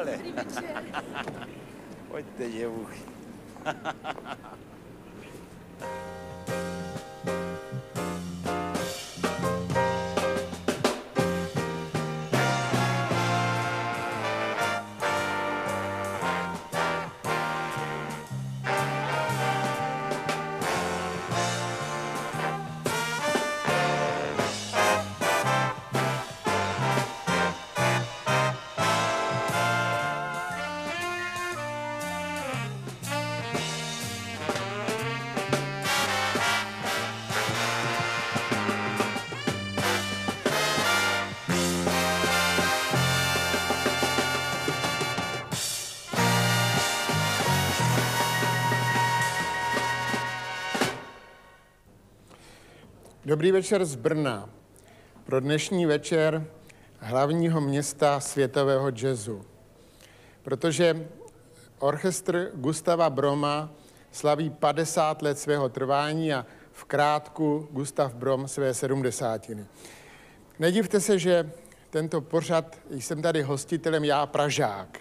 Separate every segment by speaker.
Speaker 1: Ale. Hoy te llevo.
Speaker 2: Dobrý večer z Brna. Pro dnešní večer hlavního města světového jazzu. Protože orchestr Gustava Broma slaví 50 let svého trvání a v krátku Gustav Brom své sedmdesátiny. Nedivte se, že tento pořad jsem tady hostitelem já, Pražák.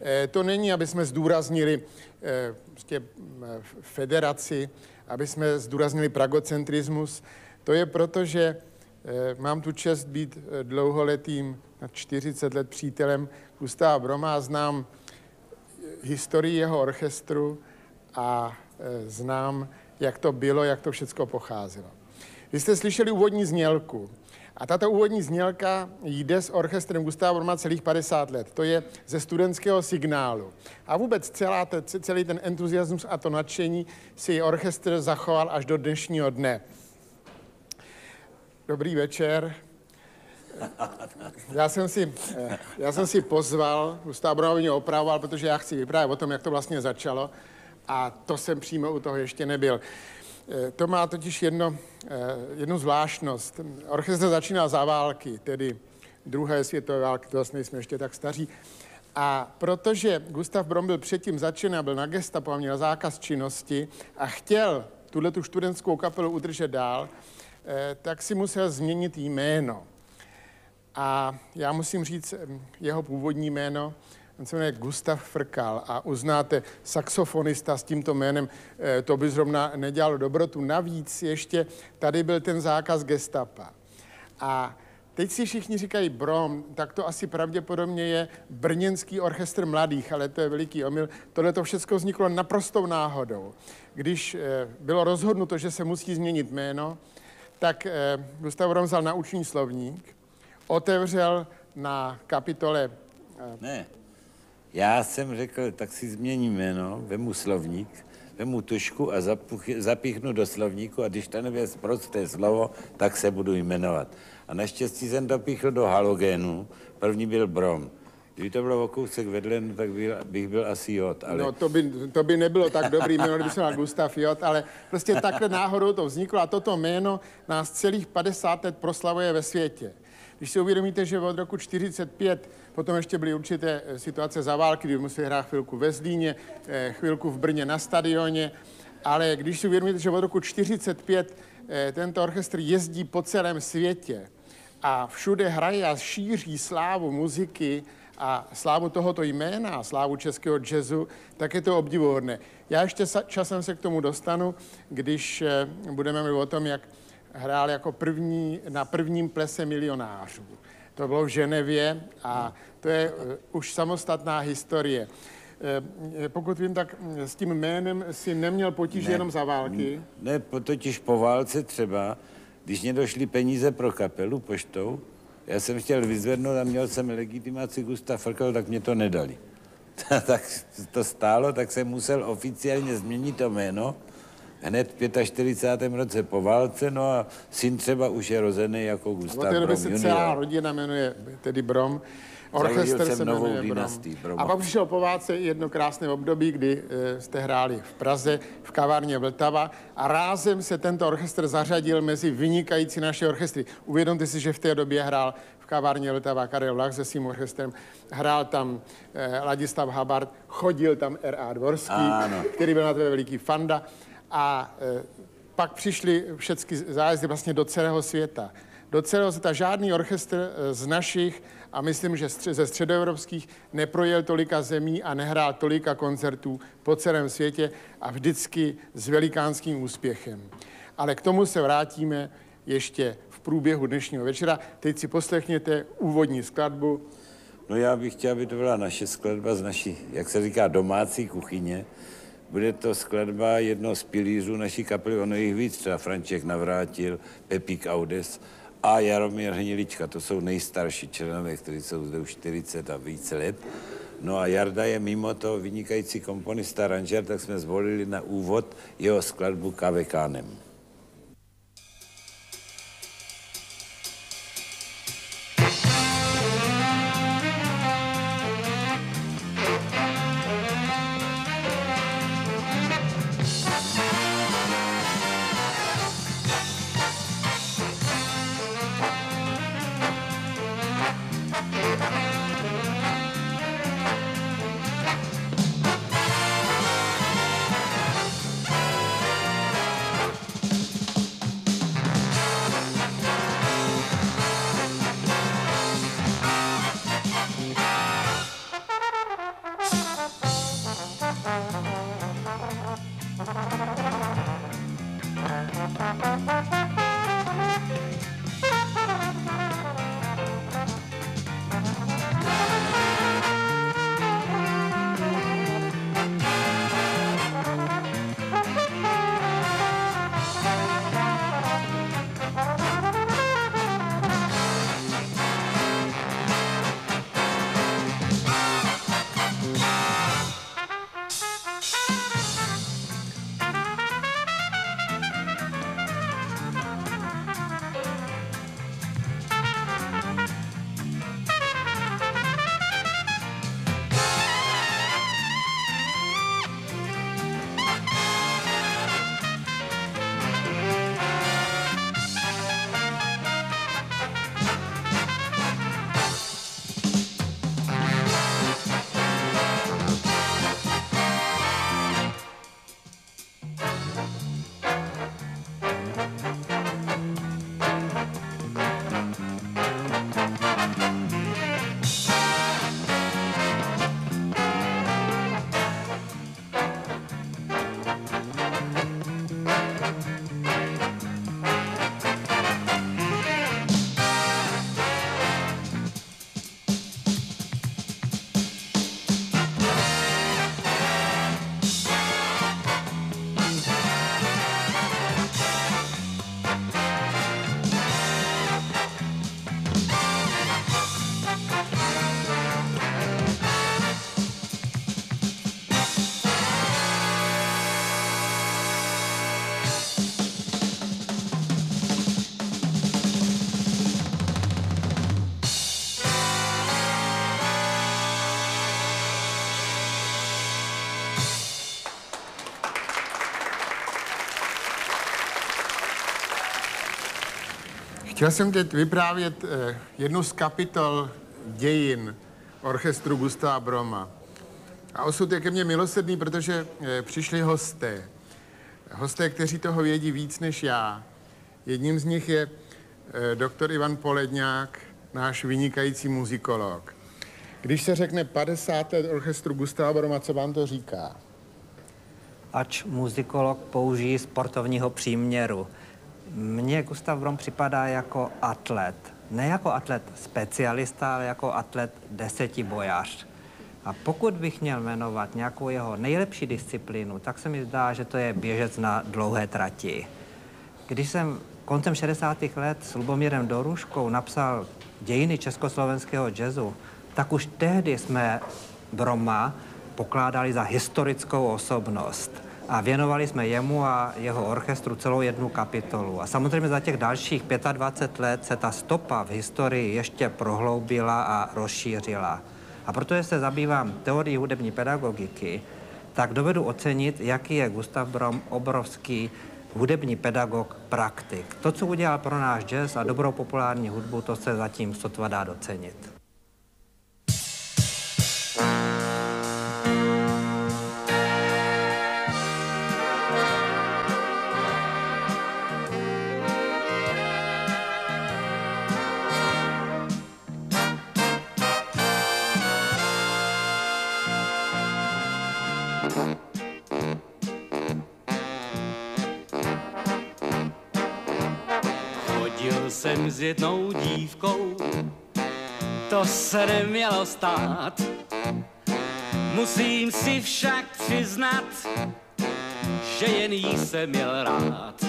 Speaker 2: E, to není, aby jsme zdůraznili e, prostě, federaci, aby jsme zdůraznili pragocentrismus, to je proto, že eh, mám tu čest být eh, dlouholetým, na 40 let přítelem Gustava Broma, znám eh, historii jeho orchestru a znám, jak to bylo, jak to všechno pocházelo. Vy jste slyšeli úvodní znělku. A tato úvodní znělka jde s orchestrem Gustava Broma celých 50 let. To je ze studentského signálu. A vůbec celá celý ten entuziasmus a to nadšení si orchestr zachoval až do dnešního dne. Dobrý večer. Já jsem si, já jsem si pozval, Gustav Brno mě opravoval, protože já chci vyprávět o tom, jak to vlastně začalo a to jsem přímo u toho ještě nebyl. Eh, to má totiž jedno, eh, jednu zvláštnost. Orchestr začíná za války, tedy druhé světové války, to vlastně jsme ještě tak staří. A protože Gustav Brom byl předtím začen a byl na gestapo a měl zákaz činnosti a chtěl tuhle tu studentskou kapelu udržet dál, tak si musel změnit jméno. A já musím říct jeho původní jméno, on se jmenuje Gustav Frkal a uznáte, saxofonista s tímto jménem, eh, to by zrovna nedělalo dobrotu. Navíc ještě tady byl ten zákaz gestapa. A teď si všichni říkají Brom, tak to asi pravděpodobně je brněnský orchestr mladých, ale to je veliký omyl. Tohle to všechno vzniklo naprostou náhodou. Když eh, bylo rozhodnuto, že se musí změnit jméno, tak eh, Gustav Rom vzal naučný slovník, otevřel na kapitole...
Speaker 1: Eh, ne, já jsem řekl, tak si změním jméno, vemu slovník, vemu tušku a zapuch, zapíchnu do slovníku a když tam je prosté slovo, tak se budu jmenovat. A naštěstí jsem to píchl do halogénu, první byl brom. Kdyby to bylo o kousek vedle, no, tak byl, bych byl asi Jot. Ale...
Speaker 2: No to by, to by nebylo tak dobrý jméno, kdyby se měl Gustav Jot, ale prostě takhle náhodou to vzniklo a toto jméno nás celých 50 let proslavuje ve světě. Když si uvědomíte, že od roku 45 potom ještě byly určité eh, situace za války, kdy museli hrát chvilku ve Zlíně, eh, chvilku v Brně na stadioně, ale když si uvědomíte, že od roku 45 eh, tento orchestr jezdí po celém světě a všude hraje a šíří slávu muziky, a slávu tohoto jména, slávu českého jazzu, tak je to obdivuhodné. Já ještě časem se k tomu dostanu, když eh, budeme mluvit o tom, jak hrál jako první na prvním plese milionářů. To bylo v Ženevě a to je uh, už samostatná historie. Uh, pokud vím, tak s tím jménem si neměl potíže ne, jenom za války.
Speaker 1: Ne, totiž po válce třeba, když mě došly peníze pro kapelu poštou, já jsem chtěl vyzvednout a měl jsem legitimaci Gustav Frkl, tak mě to nedali. tak to stálo, tak jsem musel oficiálně změnit to jméno. Hned v 45. roce po válce, no a syn třeba už je rozený jako Gustav Brom
Speaker 2: junior. se celá rodina jmenuje tedy Brom. Orchestr se jmenuje Brom. A pak přišel po válce jedno krásné období, kdy e, jste hráli v Praze, v kavárně Vltava a rázem se tento orchestr zařadil mezi vynikající naše orchestry. Uvědomte si, že v té době hrál v kavárně Vltava Karel Vlach se svým orchestrem, hrál tam e, Ladislav Habart, chodil tam R.A. Dvorský, ano. který byl na tebe veliký fanda a e, pak přišly všechny zájezdy vlastně do celého světa Do celého světa žádný orchestr eh, z našich a myslím, že ze středoevropských neprojel tolika zemí a nehrál tolika koncertů po celém světě a vždycky s velikánským úspěchem. Ale k tomu se vrátíme ještě v průběhu dnešního večera. Teď si poslechněte úvodní skladbu.
Speaker 1: No já bych chtěl, aby to byla naše skladba z naší, jak se říká, domácí kuchyně. Bude to skladba jednoho z pilířů naší kapely, ono jich víc, třeba Franček Navrátil, Pepík Audes a Jaromír Hnilička. To jsou nejstarší členové, kteří jsou zde už 40 a více let. No a Jarda je mimo to vynikající komponista, aranžer, tak jsme zvolili na úvod jeho skladbu Kavekánem.
Speaker 2: Chtěl jsem teď vyprávět eh, jednu z kapitol dějin orchestru Gustava Broma. A osud je ke mně milosrdný, protože eh, přišli hosté. Hosté, kteří toho vědí víc než já. Jedním z nich je eh, doktor Ivan Poledňák, náš vynikající muzikolog. Když se řekne 50. let orchestru Gustava Broma, co vám to říká?
Speaker 3: Ač muzikolog použijí sportovního příměru. Mně Gustav Brom připadá jako atlet. Ne jako atlet specialista, ale jako atlet desetibojař. A pokud bych měl jmenovat nějakou jeho nejlepší disciplínu, tak se mi zdá, že to je běžec na dlouhé trati. Když jsem koncem 60. let s Lubomírem Doruškou napsal dějiny československého jazzu, tak už tehdy jsme Broma pokládali za historickou osobnost a věnovali jsme jemu a jeho orchestru celou jednu kapitolu. A samozřejmě za těch dalších 25 let se ta stopa v historii ještě prohloubila a rozšířila. A protože se zabývám teorií hudební pedagogiky, tak dovedu ocenit, jaký je Gustav Brom obrovský hudební pedagog, praktik. To, co udělal pro náš jazz a dobrou populární hudbu, to se zatím sotva dá docenit.
Speaker 4: Jsem s jednou dívkou, to se nemělo stát. Musím si však přiznat, že jen jí jsem měl rád.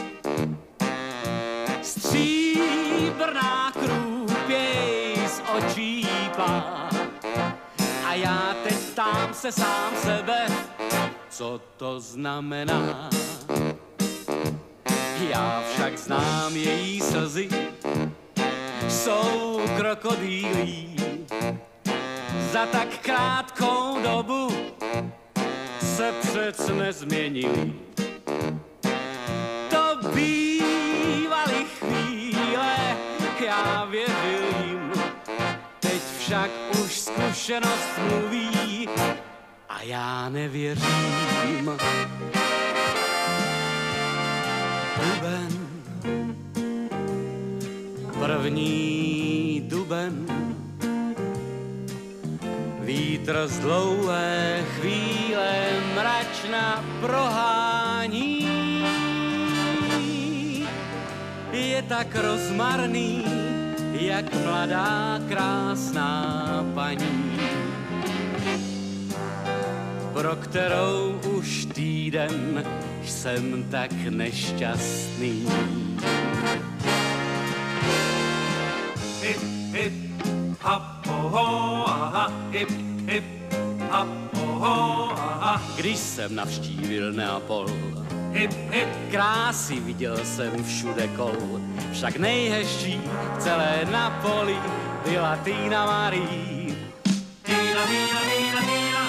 Speaker 4: Stříbrná krůpěj z očí plá. A já teď tam se sám sebe, co to znamená. Já však znám její slzy, jsou krokodýlí. Za tak krátkou dobu se přec nezměnili. To bývaly chvíle, já věřil jim, teď však už zkušenost mluví a já nevěřím. Duben, první duben, vítr z dlouhé chvíle mračna prohání. Je tak rozmarný, jak mladá krásná paní pro kterou už týden jsem tak nešťastný.
Speaker 5: Hip, hip, hop, ho, aha, hip, hip, hop, ho, aha,
Speaker 4: Když jsem navštívil Neapol,
Speaker 5: hip, hip,
Speaker 4: krásy viděl jsem všude kol, však nejhezčí v celé Napoli byla Tina Marie.
Speaker 5: tina, tina, tina, tina,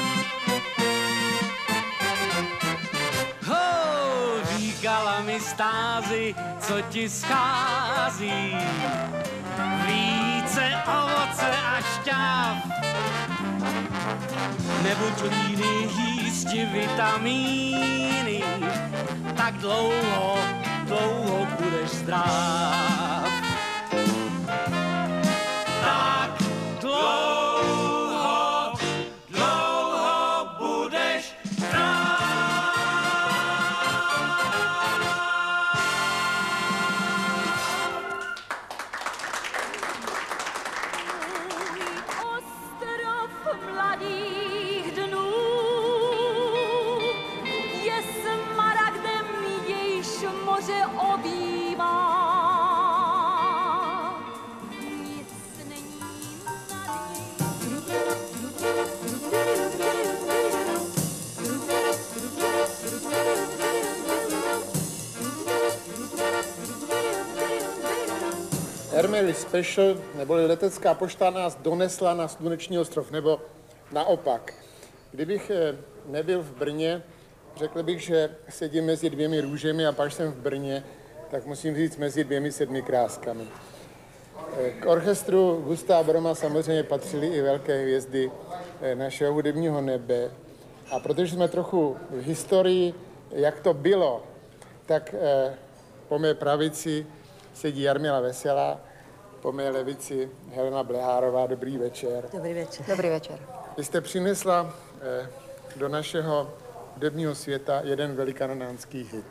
Speaker 4: stázy, co ti schází. Více ovoce a šťáv. Nebuď líný jísti vitamíny, tak dlouho, dlouho budeš zdrav.
Speaker 2: Hermely Special, neboli letecká pošta nás donesla na sluneční ostrov, nebo naopak. Kdybych eh, nebyl v Brně, řekl bych, že sedím mezi dvěmi růžemi a pak jsem v Brně, tak musím říct mezi dvěmi sedmi kráskami. Eh, K orchestru Gustava Broma samozřejmě patřily i velké hvězdy eh, našeho hudebního nebe. A protože jsme trochu v historii, jak to bylo, tak po mé pravici sedí Jarmila Veselá, po mé levici Helena Blehárová. Dobrý večer.
Speaker 6: Dobrý večer.
Speaker 7: Dobrý večer.
Speaker 2: Vy jste přinesla eh, do našeho hudebního světa jeden velikanánský hit.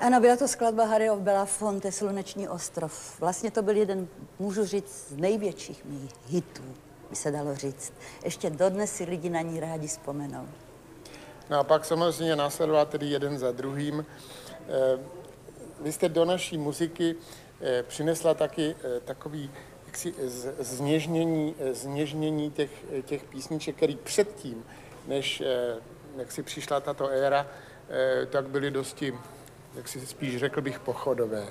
Speaker 6: Ano, byla to skladba Harryho Belafonte, Sluneční ostrov. Vlastně to byl jeden, můžu říct, z největších mých hitů, by se dalo říct. Ještě dodnes si lidi na ní rádi vzpomenou.
Speaker 2: No a pak samozřejmě následoval tedy jeden za druhým. Eh, Vy jste do naší muziky eh, přinesla taky eh, takový jaksi zněžnění, eh, zněžnění těch, eh, těch písniček, který předtím, než eh, jak si přišla tato éra, eh, tak byly dosti, jak si spíš řekl bych, pochodové.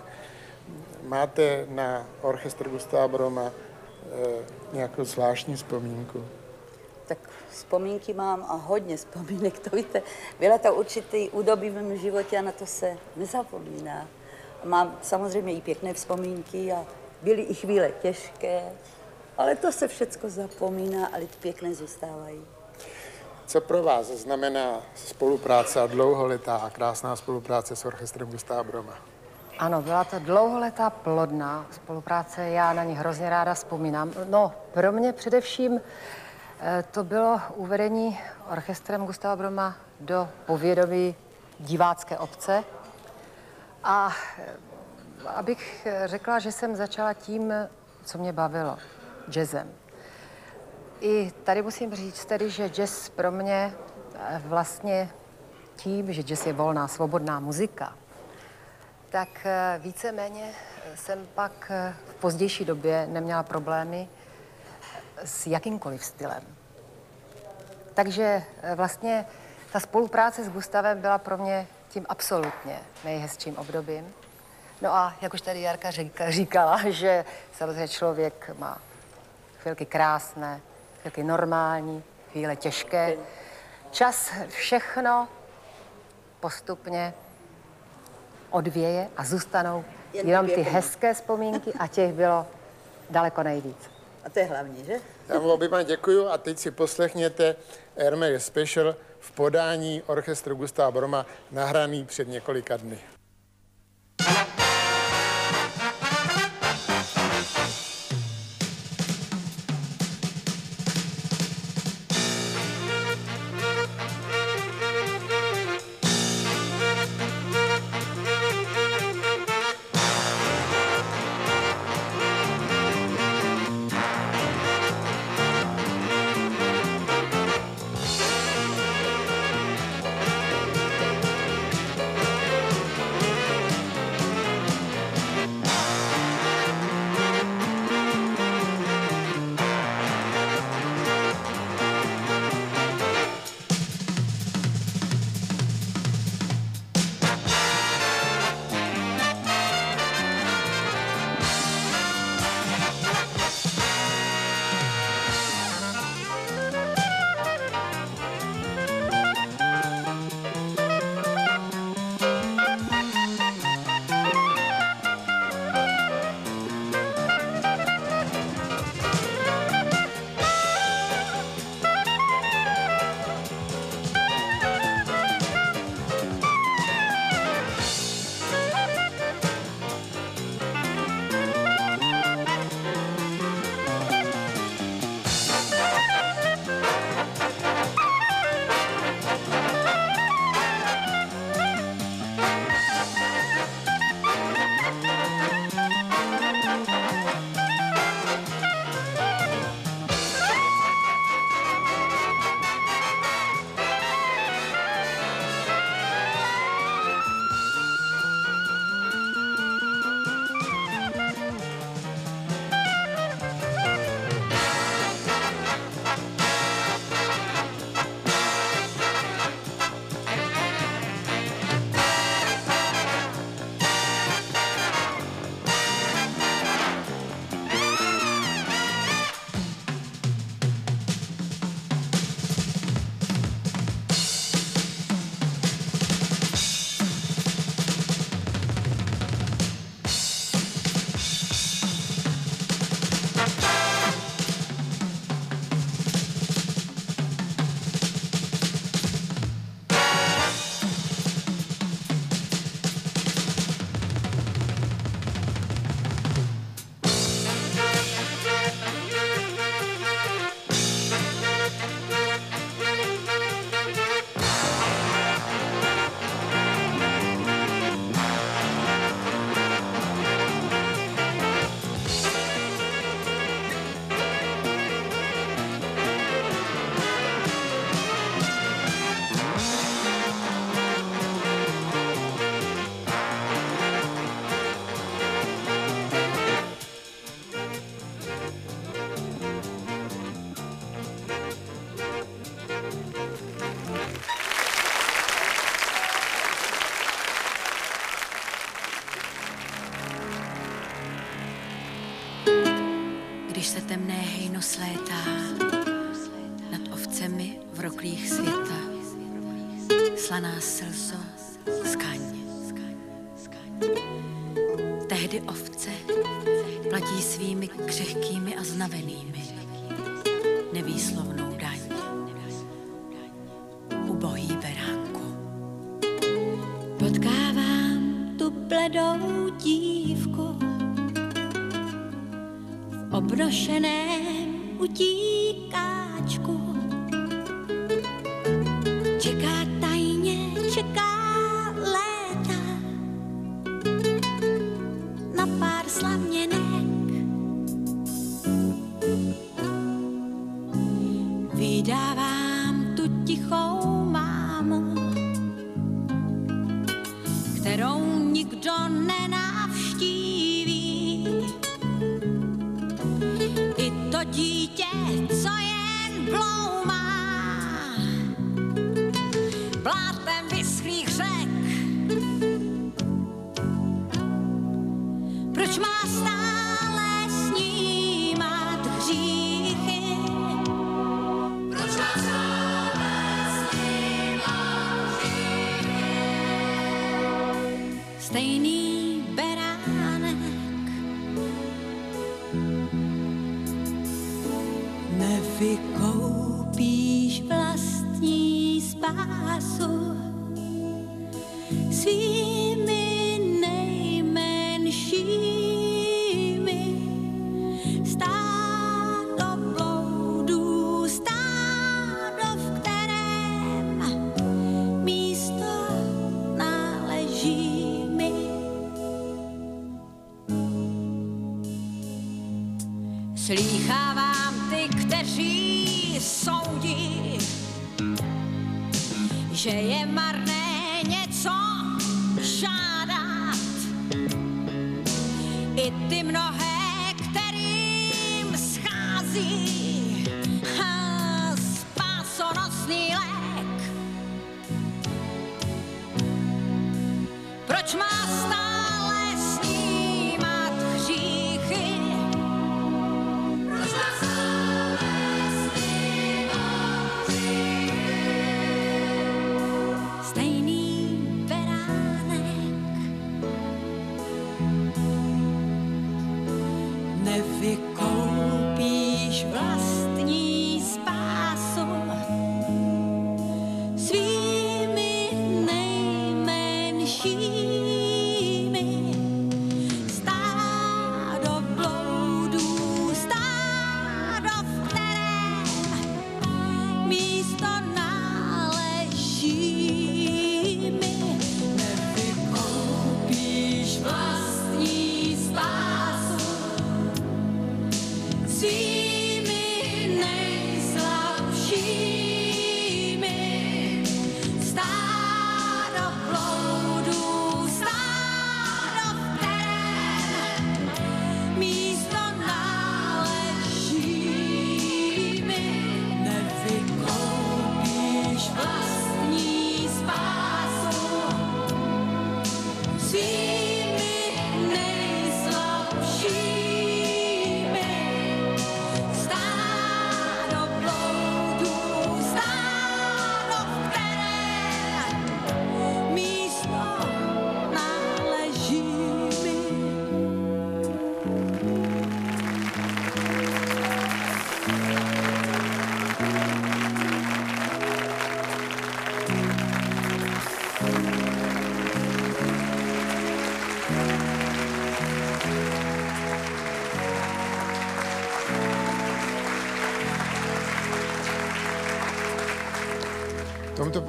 Speaker 2: Máte na orchestr Gustava Broma eh, nějakou zvláštní vzpomínku?
Speaker 6: Tak vzpomínky mám a hodně vzpomínek, to víte. Byla to určitý údobí v mém životě a na to se nezapomíná. Mám samozřejmě i pěkné vzpomínky a byly i chvíle těžké, ale to se všecko zapomíná, ale ty pěkné zůstávají.
Speaker 2: Co pro vás znamená spolupráce a dlouholetá a krásná spolupráce s orchestrem Gustava Broma?
Speaker 7: Ano, byla to dlouholetá plodná spolupráce, já na ní hrozně ráda vzpomínám. No, pro mě především eh, to bylo uvedení orchestrem Gustava Broma do povědomí divácké obce. A eh, abych řekla, že jsem začala tím, co mě bavilo, jazzem. I tady musím říct tedy, že jazz pro mě eh, vlastně tím, že jazz je volná, svobodná muzika, tak eh, víceméně jsem pak eh, v pozdější době neměla problémy s jakýmkoliv stylem. Takže eh, vlastně ta spolupráce s Gustavem byla pro mě tím absolutně nejhezčím obdobím. No a jak už tady Jarka říka, říkala, že samozřejmě člověk má chvilky krásné, chvilky normální, chvíle těžké. Čas všechno postupně odvěje a zůstanou
Speaker 6: Jen
Speaker 7: jenom ty hezké vzpomínky a těch bylo daleko nejvíc.
Speaker 6: A to je hlavní, že?
Speaker 2: Já vám oběma děkuju a teď si poslechněte Airmail Special v podání orchestru Gustava Broma nahraný před několika dny.
Speaker 8: Slétá nad ovcemi v roklích světa, slaná slzo, skaň. Tehdy ovce platí svými křehkými a znavenými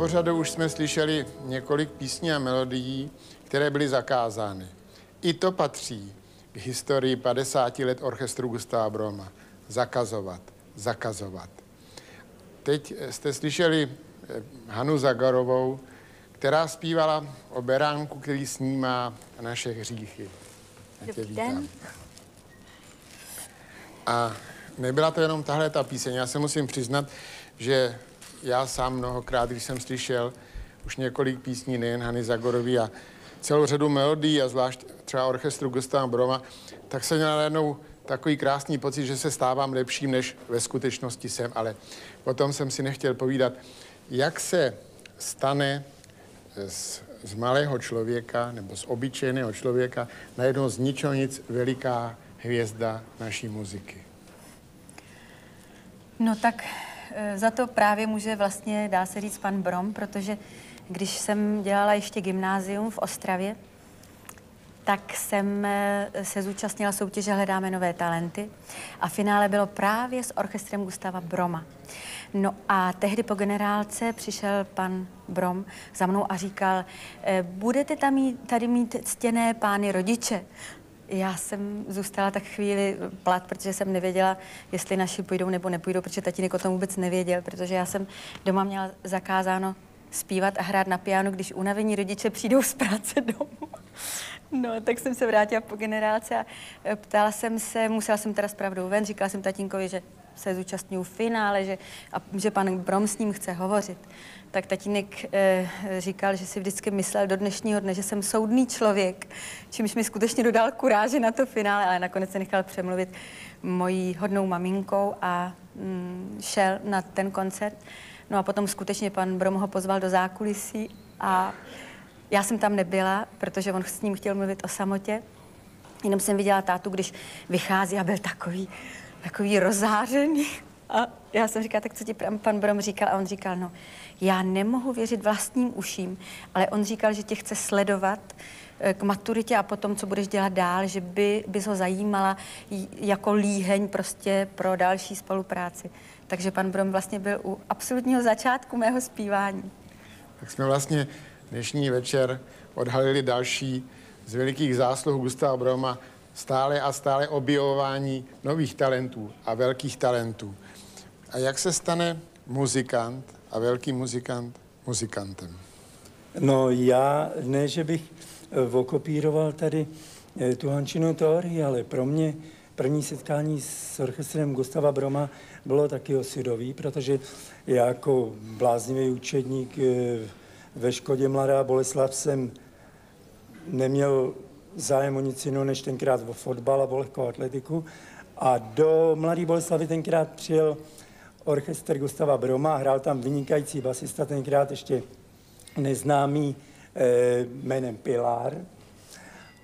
Speaker 2: pořadu už jsme slyšeli několik písní a melodií, které byly zakázány. I to patří k historii 50 let orchestru Gustava Broma. Zakazovat, zakazovat. Teď jste slyšeli eh, Hanu Zagarovou, která zpívala o beránku, který snímá naše hříchy. Já tě vítám. A nebyla to jenom tahle ta píseň. Já se musím přiznat, že já sám mnohokrát, když jsem slyšel už několik písní nejen Hany Zagorový a celou řadu melodií a zvlášť třeba orchestru Gustava Broma, tak jsem měl najednou takový krásný pocit, že se stávám lepším, než ve skutečnosti jsem. Ale o tom jsem si nechtěl povídat. Jak se stane z, z malého člověka nebo z obyčejného člověka najednou z ničeho nic veliká hvězda naší muziky?
Speaker 9: No tak za to právě může vlastně, dá se říct, pan Brom, protože když jsem dělala ještě gymnázium v Ostravě, tak jsem eh, se zúčastnila soutěže Hledáme nové talenty a finále bylo právě s orchestrem Gustava Broma. No a tehdy po generálce přišel pan Brom za mnou a říkal, eh, budete tam mít, tady mít ctěné pány rodiče. Já jsem zůstala tak chvíli plat, protože jsem nevěděla, jestli naši půjdou nebo nepůjdou, protože tatínek o tom vůbec nevěděl, protože já jsem doma měla zakázáno zpívat a hrát na piano, když unavení rodiče přijdou z práce domů. No, tak jsem se vrátila po generálce a e, ptala jsem se, musela jsem teda s pravdou ven, říkala jsem tatínkovi, že se zúčastňuju v finále, že, a že pan Brom s ním chce hovořit. Tak tatínek e, říkal, že si vždycky myslel do dnešního dne, že jsem soudný člověk, čímž mi skutečně dodal kuráže na to finále, ale nakonec se nechal přemluvit mojí hodnou maminkou a mm, šel na ten koncert. No a potom skutečně pan Brom ho pozval do zákulisí a já jsem tam nebyla, protože on s ním chtěl mluvit o samotě. Jenom jsem viděla tátu, když vychází a byl takový, takový rozářený. A já jsem říkala, tak co ti pan- Brom říkal? A on říkal, no, já nemohu věřit vlastním uším, ale on říkal, že tě chce sledovat eh, k maturitě a potom, co budeš dělat dál, že by, bys ho zajímala jako líheň prostě pro další spolupráci. Takže pan Brom vlastně byl u absolutního začátku mého zpívání.
Speaker 2: Tak jsme vlastně dnešní večer odhalili další z velikých zásluh Gustava Broma stále a stále objevování nových talentů a velkých talentů. A jak se stane muzikant a velký muzikant muzikantem?
Speaker 10: No já ne, že bych eh, okopíroval tady eh, tu Hančinu teorii, ale pro mě první setkání s orchestrem Gustava Broma bylo taky osudový, protože já jako bláznivý učedník eh, ve Škodě Mladá Boleslav jsem neměl zájem o nic jiného, než tenkrát o fotbal a o lehkou atletiku. A do Mladé Boleslavy tenkrát přijel orchestr Gustava Broma, hrál tam vynikající basista, tenkrát ještě neznámý eh, jménem Pilar.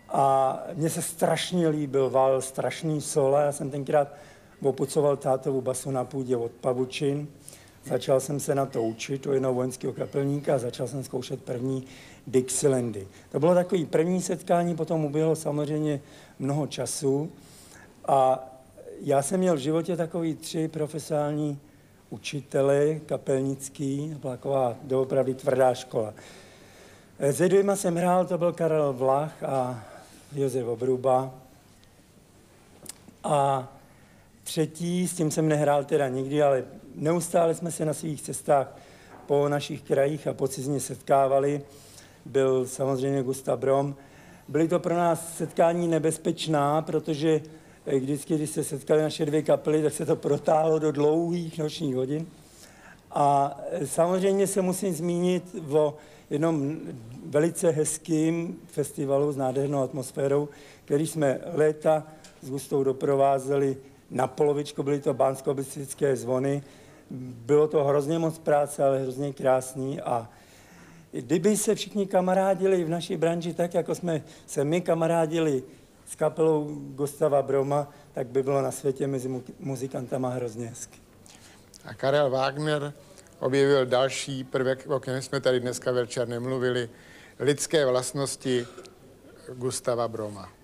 Speaker 10: A mně se strašně líbil, val strašný solo. Já jsem tenkrát opucoval tátovu basu na půdě od pavučin. Začal jsem se na to učit u jednoho vojenského kapelníka a začal jsem zkoušet první Dixielandy. To bylo takový první setkání, potom uběhlo samozřejmě mnoho času a já jsem měl v životě takový tři profesionální učitele kapelnický, byla taková doopravdy tvrdá škola. Se dvěma jsem hrál, to byl Karel Vlach a Josef Obruba. A třetí, s tím jsem nehrál teda nikdy, ale neustále jsme se na svých cestách po našich krajích a po setkávali. Byl samozřejmě Gustav Brom. Byly to pro nás setkání nebezpečná, protože eh, vždycky, když se setkaly naše dvě kapely, tak se to protáhlo do dlouhých nočních hodin. A eh, samozřejmě se musím zmínit o jednom velice hezkým festivalu s nádhernou atmosférou, který jsme léta s Gustou doprovázeli na polovičku, byly to bánsko zvony. Bylo to hrozně moc práce, ale hrozně krásný a kdyby se všichni kamarádili v naší branži tak, jako jsme se my kamarádili s kapelou Gustava Broma, tak by bylo na světě mezi mu- muzikantama hrozně hezky.
Speaker 2: A Karel Wagner objevil další prvek, o kterém jsme tady dneska večer nemluvili, lidské vlastnosti Gustava Broma.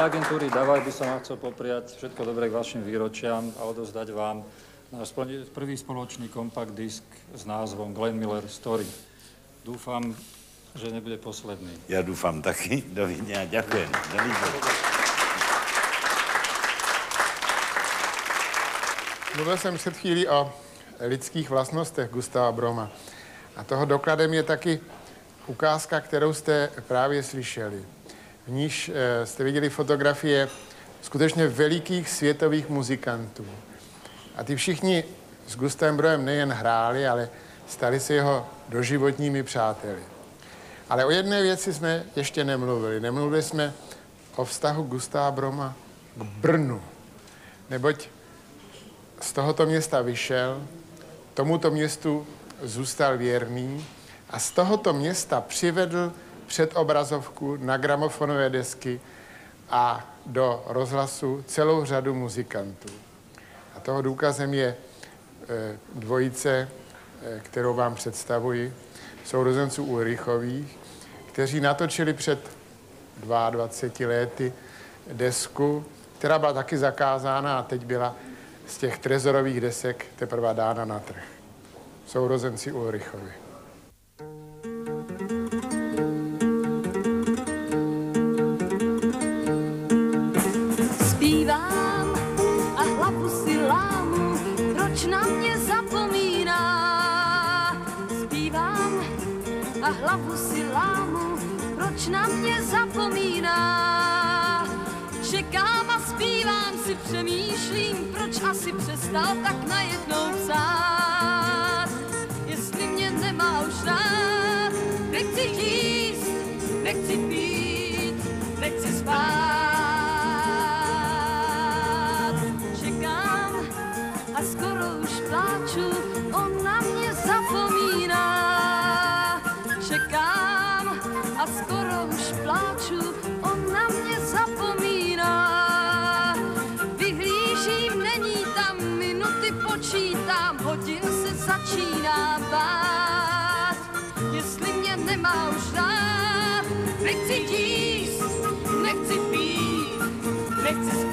Speaker 11: Mene agentúry Davaj by som vám chcel popriať všetko dobré k vašim výročiam a odozdať vám náš prvý spoločný kompakt disk s názvom Glenn Miller Story. Dúfam, že nebude posledný.
Speaker 1: Já doufám taky. Dovidenia, ďakujem. Dovidenia.
Speaker 2: Mluvil jsem před chvílí o lidských vlastnostech Gustava Broma. A toho dokladem je taky ukázka, kterou jste právě slyšeli. V níž eh, jste viděli fotografie skutečně velikých světových muzikantů. A ty všichni s Gustavem Bromem nejen hráli, ale stali se jeho doživotními přáteli. Ale o jedné věci jsme ještě nemluvili. Nemluvili jsme o vztahu Gustava Broma k Brnu. Neboť z tohoto města vyšel, tomuto městu zůstal věrný a z tohoto města přivedl před obrazovku na gramofonové desky a do rozhlasu celou řadu muzikantů. A toho důkazem je eh, dvojice, eh, kterou vám představuji, sourozenců Ulrichových, kteří natočili před 22 lety desku, která byla taky zakázána a teď byla z těch trezorových desek teprve dána na trh. Sourozenci Ulrichovi.
Speaker 12: Zpívám a hlavu si lámu, proč na mě zapomíná. Zpívám a hlavu si lámu, proč na mě zapomíná. Čekám a zpívám si, přemýšlím, proč asi přestal tak najednou psát. A skoro už pláču, on na mě zapomíná. Čekám a skoro už pláču, on na mě zapomíná. Vyhlížím, není tam, minuty počítám, hodin se začíná bát. Jestli mě nemá už rád, nechci jíst, nechci pít, nechci spát.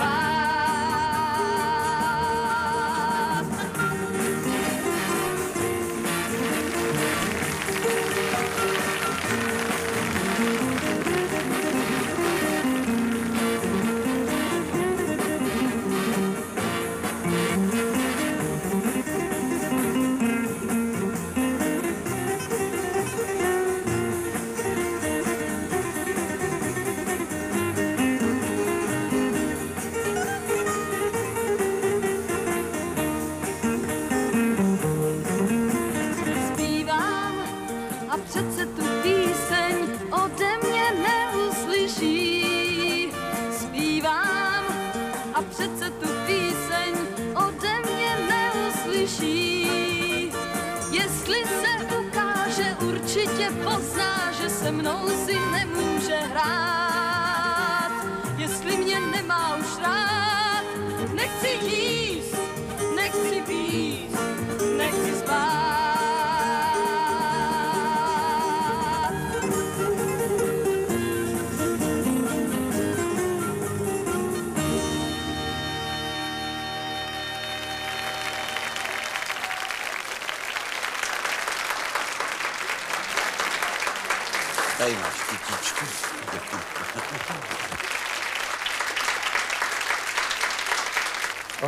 Speaker 12: Nemá už rád, nechci jíst, nechci pít,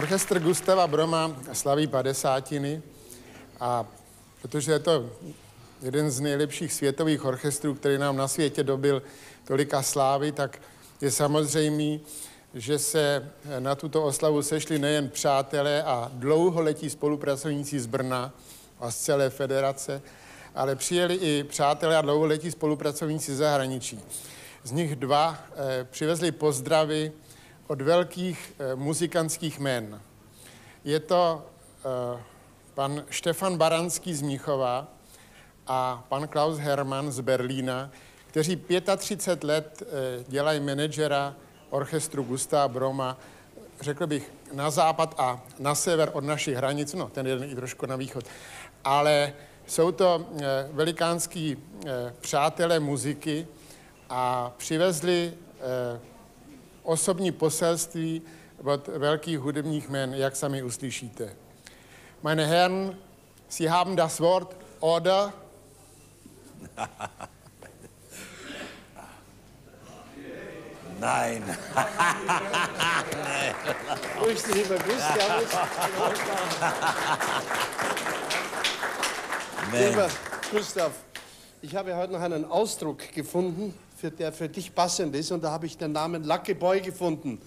Speaker 2: Orchestr Gustava Broma slaví padesátiny a protože je to jeden z nejlepších světových orchestrů, který nám na světě dobil tolika slávy, tak je samozřejmý, že se na tuto oslavu sešli nejen přátelé a dlouholetí spolupracovníci z Brna a z celé federace, ale přijeli i přátelé a dlouholetí spolupracovníci zahraničí. Z nich dva eh, přivezli pozdravy od velkých eh, muzikantských men. Je to eh, pan Štefan Baranský z Míchova a pan Klaus Hermann z Berlína, kteří 35 let eh, dělají manažera orchestru Gustava Broma, řekl bych, na západ a na sever od našich hranic, no ten jeden i trošku na východ. Ale jsou to velikánský přátelé muziky a přivezli osobní poselství od velkých hudebních men, jak sami uslyšíte. Meine Herren, Sie haben das Wort Order.
Speaker 1: Nein.
Speaker 13: Grüß dich, lieber Gustav. Lieber Gustav, ich habe heute noch einen Ausdruck gefunden, für der für dich passend ist, und da habe ich den Namen Lucky Boy gefunden.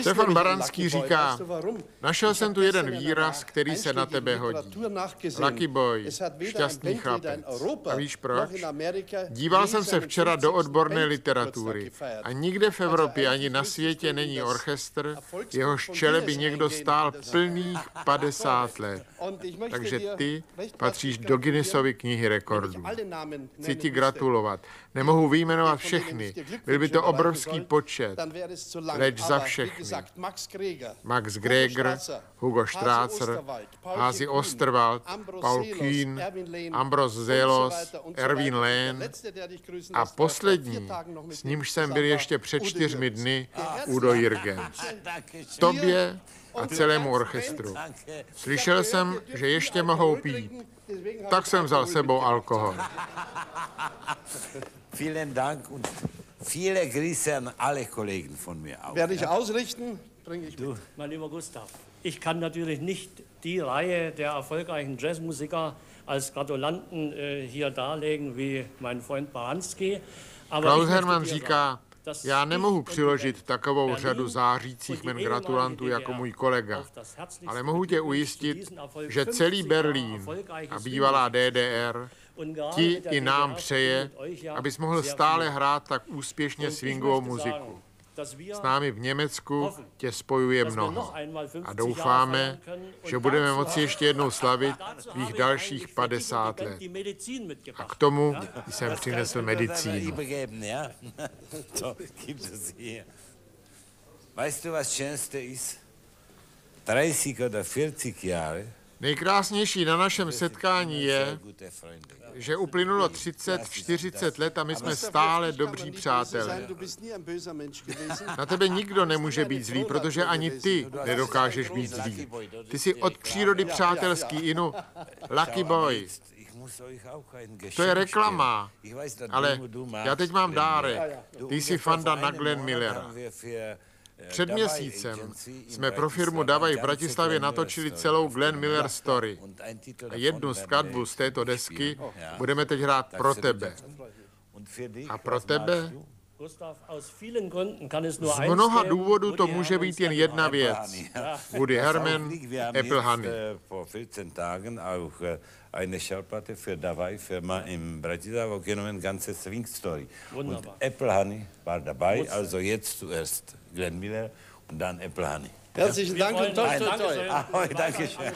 Speaker 2: Stefan Baranský říká, našel jsem tu jeden výraz, který se na tebe hodí. Lucky boy, šťastný chlapec. A víš proč? Díval jsem se včera do
Speaker 13: 50.
Speaker 2: odborné literatury a nikde v Evropě ani na světě není orchestr, jehož čele by někdo stál plných 50 let. Takže ty patříš do. Guinnessovy knihy rekordů. Chci ti gratulovat. Nemohu vyjmenovat všechny. Byl by to obrovský počet. Leč za všechny.
Speaker 13: Max Greger, Hugo
Speaker 2: Hugo
Speaker 13: Hasi Osterwald,
Speaker 2: Paul Kühn, Ambros Zelos, Erwin. Lehn a poslední, s nímž jsem byl ještě před čtyřmi dny, Udo Jürgens. Tobě a celému orchestru. Slyšel jsem, že ještě mohou pít, tak jsem vzal sebou alkohol.
Speaker 1: Vielen Dank und viele Grüße an alle Kollegen von mir auch.
Speaker 13: Werde ich
Speaker 1: ja?
Speaker 13: ausrichten, bringe ich
Speaker 1: Du.
Speaker 14: Mein lieber Gustav, ich kann natürlich nicht die Reihe der erfolgreichen Jazzmusiker als Gratulanten äh, hier darlegen wie mein Freund Baranski.
Speaker 2: Klaus Hermann říká,
Speaker 14: sagen, dass
Speaker 2: já
Speaker 14: ich
Speaker 2: nemohu přiložit takovou
Speaker 14: Berlin
Speaker 2: řadu zářících men gratulantů jako můj kolega, ale mohu tě ujistit, že celý
Speaker 14: 50
Speaker 2: Berlín a bývalá DDR ti i nám přeje, abys mohl stále hrát tak úspěšně swingovou muziku. S námi v Německu tě spojuje mnoho. A
Speaker 14: 50
Speaker 2: doufáme, že budeme moci ještě jednou slavit
Speaker 14: ich
Speaker 2: dalších
Speaker 14: eigentlich für dich und die
Speaker 2: 50
Speaker 14: Band
Speaker 2: let. A k tomu jsem přinesl medicínu.
Speaker 1: übergeben, ja? so gibt es hier. Weißt du, was Schönste ist? 30 oder 40 Jahre.
Speaker 2: Nejkrásnější na našem setkání je. Že uplynulo 30, 40 let a my jsme stále dobří přátelé. Na tebe nikdo nemůže být zlý, protože ani ty nedokážeš být zlý. Ty jsi od přírody přátelský, Inu. Lucky boy. To je reklama. Ale já teď mám dárek. Ty jsi fanda na Glenn Millera.
Speaker 1: Äh,
Speaker 2: Před měsícem jsme pro firmu Davaj v Bratislavě natočili celou Glenn Miller. Story. A jednu skladbu z této desky budeme teď hrát pro tebe. A pro tebe?
Speaker 1: magst du?
Speaker 14: Gustav, aus vielen Gründen kann es nur
Speaker 2: Z mnoha důvodů to může být jen jedna věc. Woody Herman, Apple Honey.
Speaker 1: Vor 14 Tagen auch eine Schallplatte für Davai Firma in Bratislava genommen, ganze Swing Story.
Speaker 14: Wunderbar.
Speaker 1: Und Apple Honey war dabei,
Speaker 14: Muss-
Speaker 1: also jetzt zuerst Glenn Miller und dann Apple Honey.
Speaker 13: Herzlichen
Speaker 14: Wir
Speaker 13: Dank und toi, toi.
Speaker 14: Dankeschön.
Speaker 1: Ahoi, danke schön.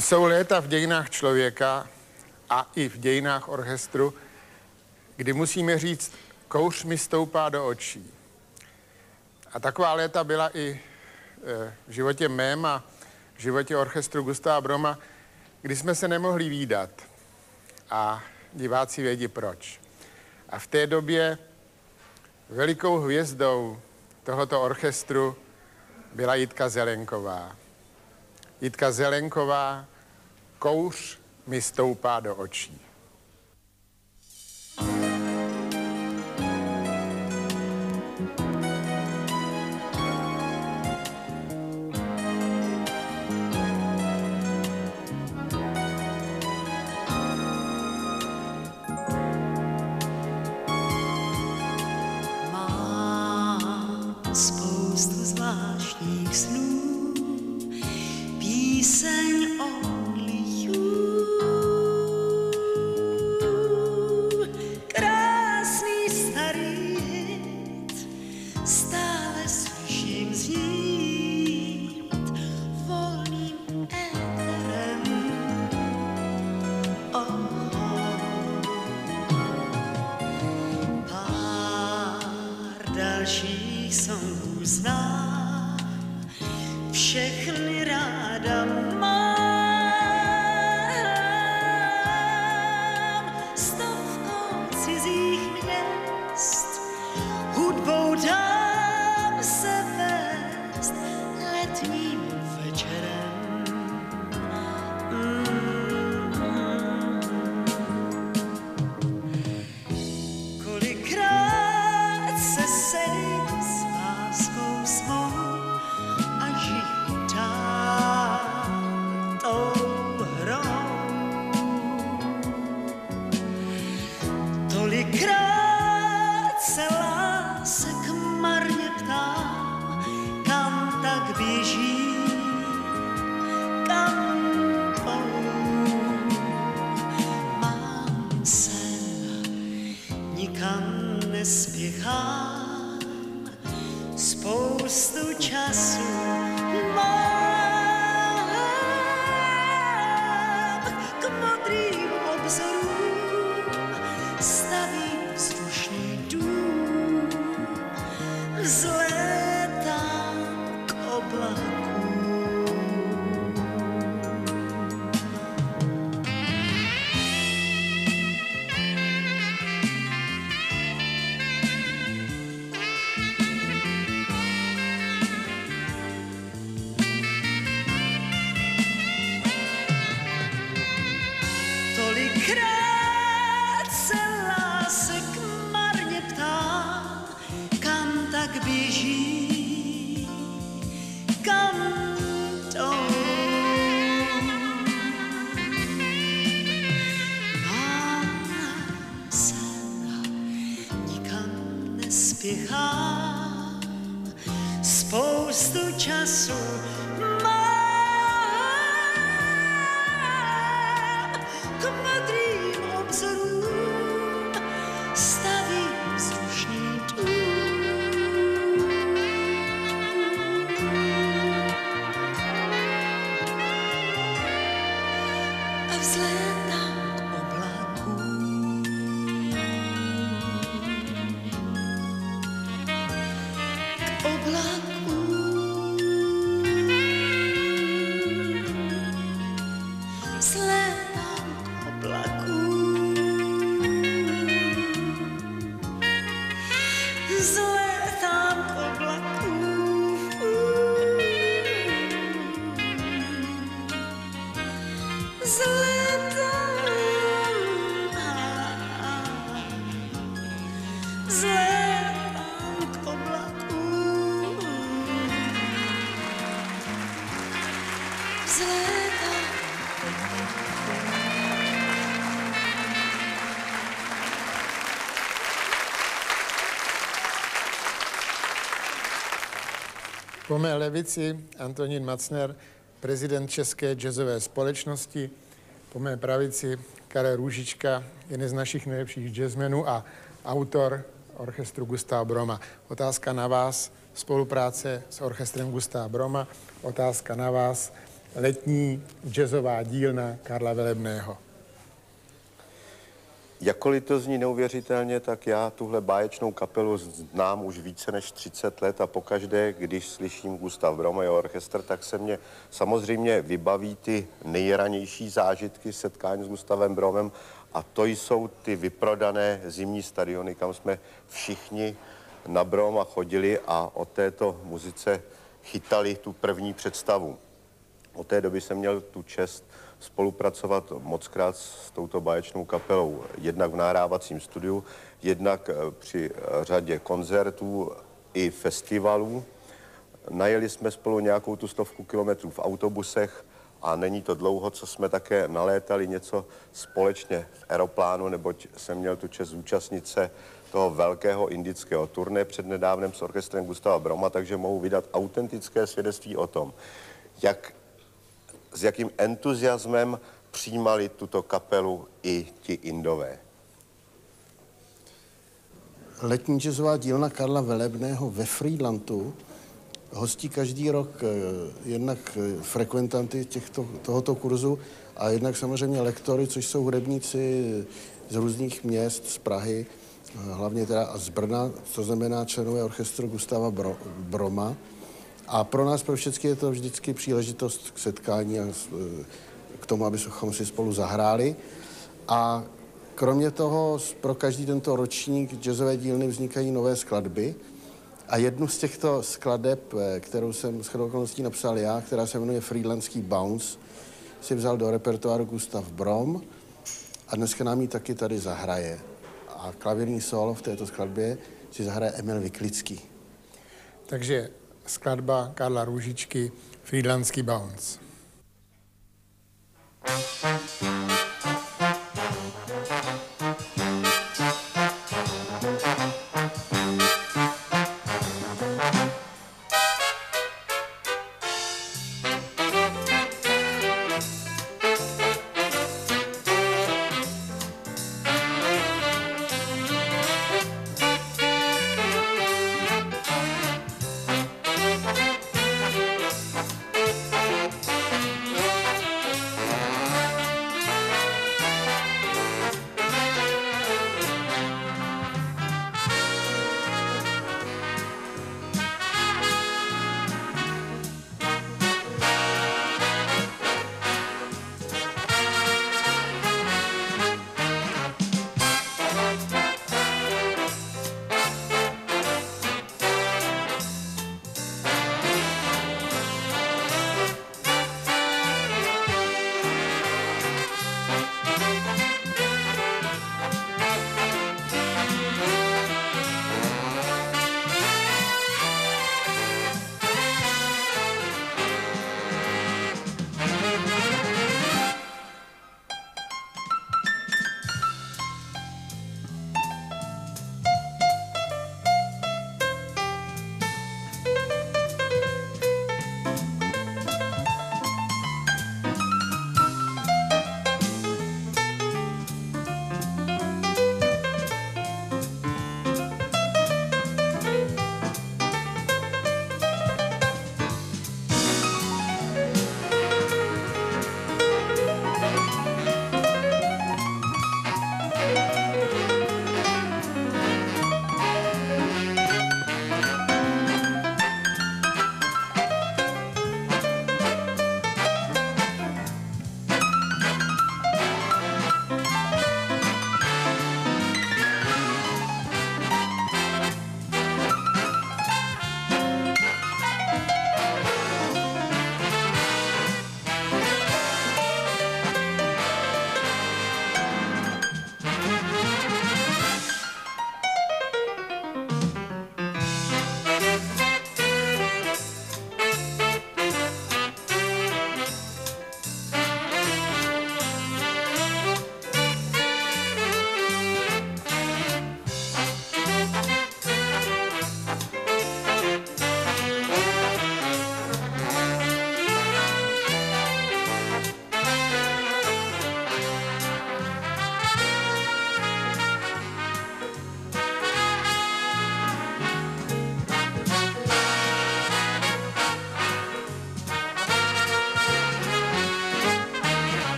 Speaker 15: Jsou léta v dějinách člověka a i v dějinách orchestru, kdy musíme říct, kouř mi stoupá do očí. A taková léta byla i eh, v životě mém a v životě orchestru Gustava Broma, kdy jsme se nemohli výdat. A diváci vědí proč. A v té době velikou hvězdou tohoto orchestru byla Jitka Zelenková. Jitka Zelenková, kouř mi stoupá do očí. régie.
Speaker 2: Po mé levici Antonín Macner, prezident České jazzové společnosti. Po mé pravici Karel Růžička, jeden z našich nejlepších jazzmenů a autor orchestru Gustav Broma. Otázka na vás, spolupráce s orchestrem Gustav Broma. Otázka na vás, letní jazzová dílna Karla Velebného.
Speaker 16: Jakkoliv to zní neuvěřitelně, tak já tuhle báječnou kapelu znám už více než 30 let a pokaždé, když slyším Gustav Brom a jeho orchestr, tak se mě samozřejmě vybaví ty nejranější zážitky setkání s Gustavem Bromem a to jsou ty vyprodané zimní stadiony, kam jsme všichni na Broma chodili a o této muzice chytali tu první představu. Od té doby jsem měl tu čest spolupracovat mockrát s touto báječnou kapelou, jednak v nahrávacím studiu, jednak eh, při eh, řadě koncertů i festivalů. Najeli jsme spolu nějakou tu stovku kilometrů v autobusech a není to dlouho, co jsme také nalétali něco společně v aeroplánu, neboť jsem měl tu čest zúčastnit se toho velkého indického turné před nedávnem s orchestrem Gustava Broma, takže mohu vydat autentické svědectví o tom, jak s jakým entuziasmem přijímali tuto kapelu i ti Indové.
Speaker 13: Letní jazzová dílna Karla Velebného ve Friedlandu hostí každý rok eh, jednak eh, frekventanty těchto, tohoto kurzu a jednak samozřejmě lektory, což jsou hudebníci z různých měst, z Prahy, eh, hlavně teda z Brna, co znamená členové orchestru Gustava Bro, Broma. A pro nás, pro všechny je to vždycky příležitost k setkání a s- k tomu, abychom si spolu zahráli. A kromě toho pro každý tento ročník jazzové dílny vznikají nové skladby. A jednu z těchto skladeb, eh, kterou jsem s okolností napsal já, která se jmenuje Freelandský Bounce, si vzal do repertoáru Gustav Brom a dneska nám ji taky tady zahraje. A klavírní solo v této skladbě si zahraje Emil Vyklický.
Speaker 2: Takže skladba Karla Růžičky Friedlandský bounce.
Speaker 15: Thank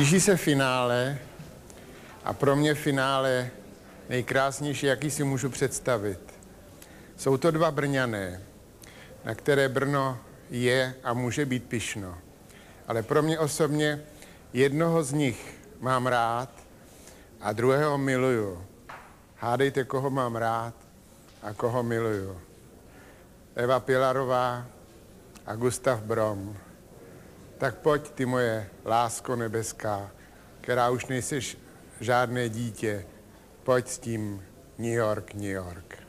Speaker 17: Blíží se finále a pro mě finále nejkrásnější, jaký si můžu představit. Jsou to dva Brňané, na které Brno je a může být pyšno. Ale pro mě osobně jednoho z nich mám rád a druhého miluju. Hádejte, koho mám rád a koho miluju. Eva Pilarová a Gustav Brom. Tak pojď, ty moje lásko nebeská, která už nejseš žádné dítě, pojď s tím New York, New York.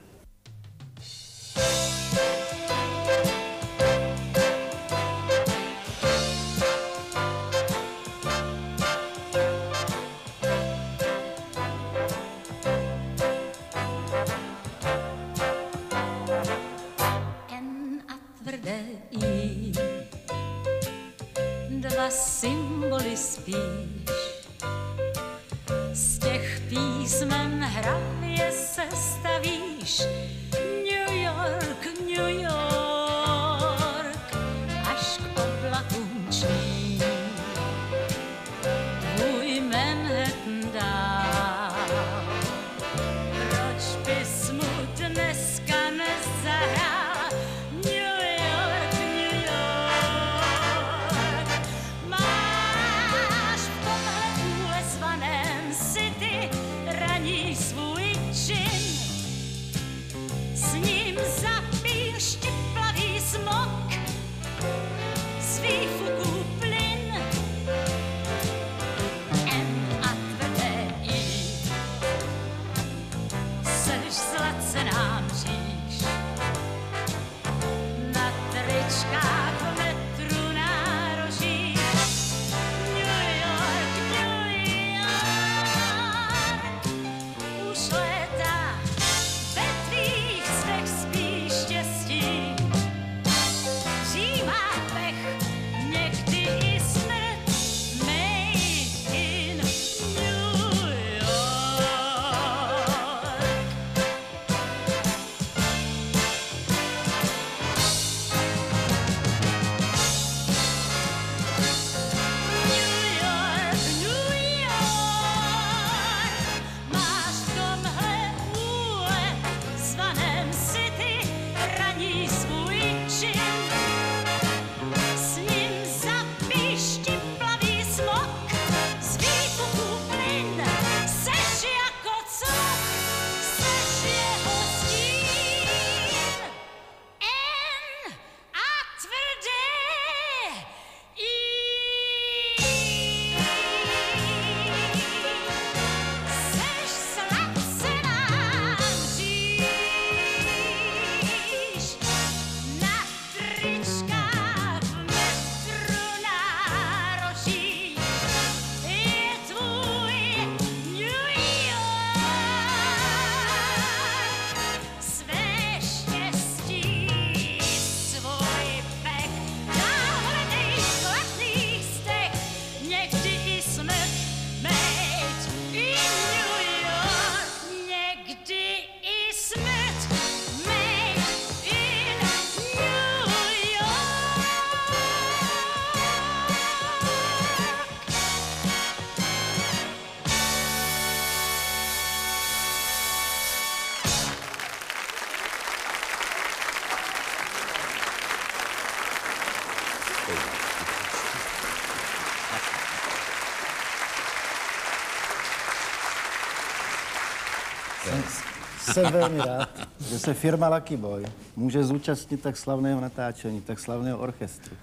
Speaker 18: Jsem velmi rád, že se firma Lucky Boy může zúčastnit tak slavného natáčení, tak slavného orchestru.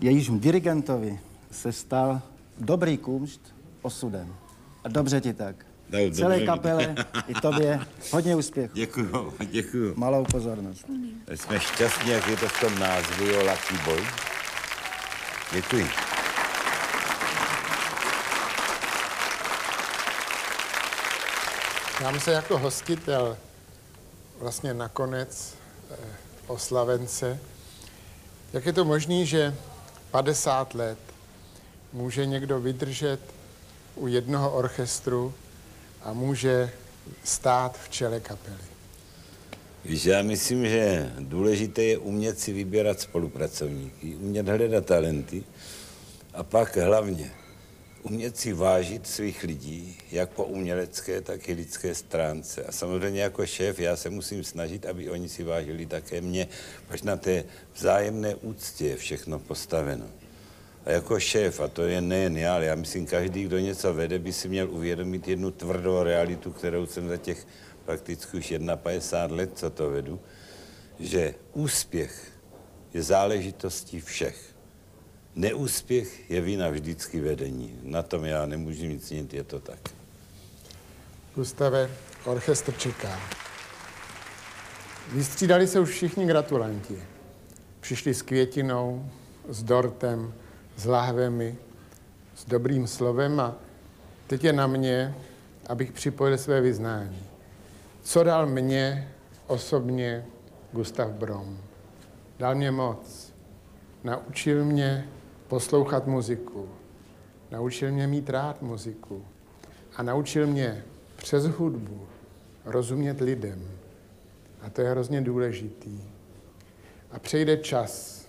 Speaker 18: Jejíž dirigentovi se stal dobrý kumšt osudem. A dobře ti tak.
Speaker 1: No,
Speaker 18: Celé
Speaker 1: dobře.
Speaker 18: kapele i tobě hodně úspěchu.
Speaker 1: Děkuju, děkuju.
Speaker 18: Malou pozornost.
Speaker 1: Jsme šťastní, jak je to v tom názvu, jo, Lucky Boy. Děkuji.
Speaker 17: Dám se jako hostitel vlastně nakonec eh, oslavence. Jak je to možné, že 50 let může někdo vydržet u jednoho orchestru a může stát v čele kapely?
Speaker 1: Víš, já myslím, že důležité je umět si vybírat spolupracovníky, umět hledat talenty a pak hlavně umět si vážit svých lidí, jak po umělecké, tak i lidské stránce. A samozřejmě jako šéf já se musím snažit, aby oni si vážili také mě, až na té vzájemné úctě je všechno postaveno. A jako šéf, a to je nejen já, ale já myslím, každý, kdo něco vede, by si měl uvědomit jednu tvrdou realitu, kterou jsem za těch prakticky už 51 let, co to vedu, že úspěch je záležitostí všech. Neúspěch je vina vždycky vedení. Na tom já nemůžu nic jinit, je to tak.
Speaker 2: Gustave, orchestr čeká. Vystřídali se už všichni gratulanti. Přišli s květinou, s dortem, s lahvemi, s dobrým slovem a teď je na mě, abych připojil své vyznání. Co dal mě osobně Gustav Brom? Dal mě moc. Naučil mě poslouchat muziku. Naučil mě mít rád muziku. A naučil mě přes hudbu rozumět lidem. A to je hrozně důležitý. A přejde čas.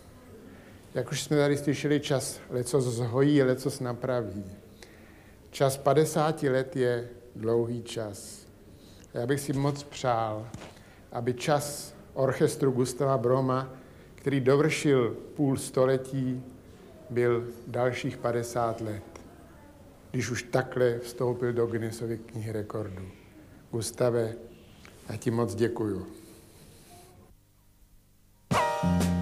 Speaker 2: Jak už jsme tady slyšeli, čas leco zhojí, leco napraví. Čas 50 let je dlouhý čas. A já bych si moc přál, aby čas orchestru Gustava Broma, který dovršil půl století, byl dalších 50 let, když už takhle vstoupil do Guinnessovy knihy rekordů. Gustave, já ti moc děkuju.
Speaker 19: thank you